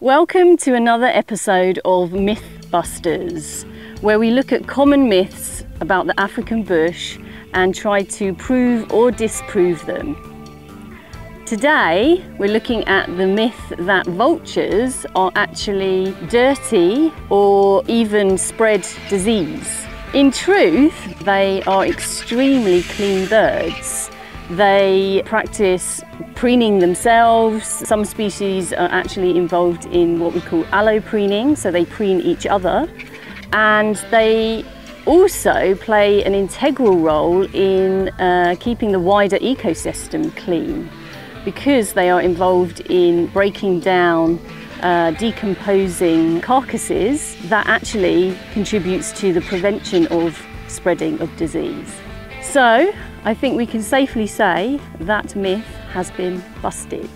Welcome to another episode of Mythbusters, where we look at common myths about the African bush and try to prove or disprove them. Today, we're looking at the myth that vultures are actually dirty or even spread disease. In truth, they are extremely clean birds. They practice preening themselves. Some species are actually involved in what we call allopreening, so they preen each other. And they also play an integral role in uh, keeping the wider ecosystem clean because they are involved in breaking down uh, decomposing carcasses that actually contributes to the prevention of spreading of disease. So I think we can safely say that myth has been busted.